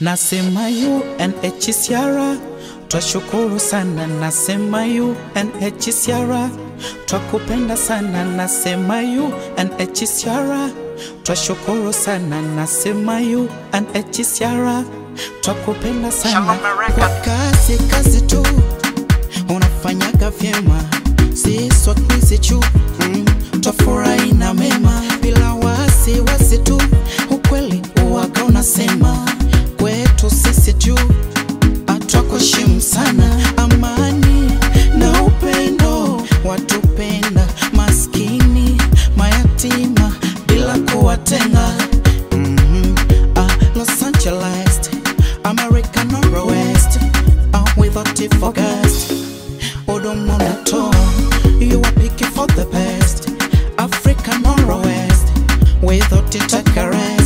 Nasema UNHCR twashukuru sana, nasema UNHCR twakupenda sana, nasema UNHCR twashukuru sana, nasema UNHCR twakupenda sana. Kwa kazi kazi tu. Unafanyaga vyema, si swakwizi chu. Mm, twafurahi thought forgot. Oh, don't wanna talk. You were picking for the best. African or West. We thought it a caress.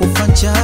不放假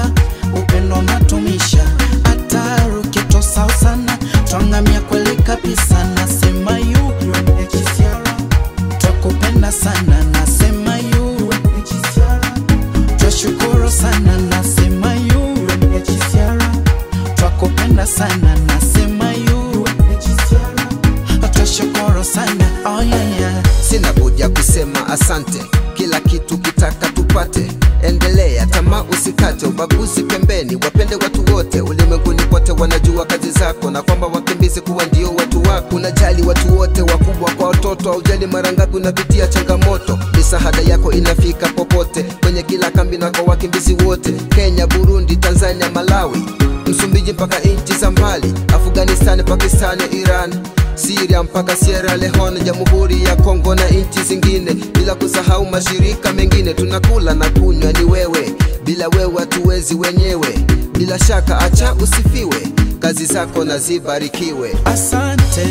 Sina budi ya kusema asante. Kila kitu kitaka tupate. Endelea tamaa usikate. Ubaguzi pembeni. Wapende watu wote. Ulimwenguni pote. wanajua kazi zako na kwamba wakimbizi kuwa ndio watu wako. Unajali watu wote wakubwa kwa watoto. Aujali mara ngapi unapitia changamoto. Misaada yako inafika popote. Kwenye kila kambi na kwa wakimbizi wote. Kenya burundi tanzania malawi. Msumbiji mpaka nchi za mbali. Afghanistani pakistani iran Syria mpaka Sierra Leone, Jamhuri ya Kongo na nchi zingine, bila kusahau mashirika mengine. Tunakula na kunywa ni wewe, bila wewe hatuwezi wenyewe. Bila shaka acha usifiwe, kazi zako na zibarikiwe. Asante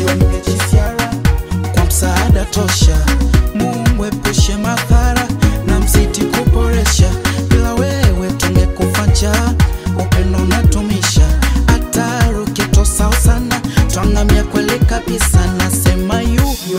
kwa msaada tosha. Mungu epushe madhara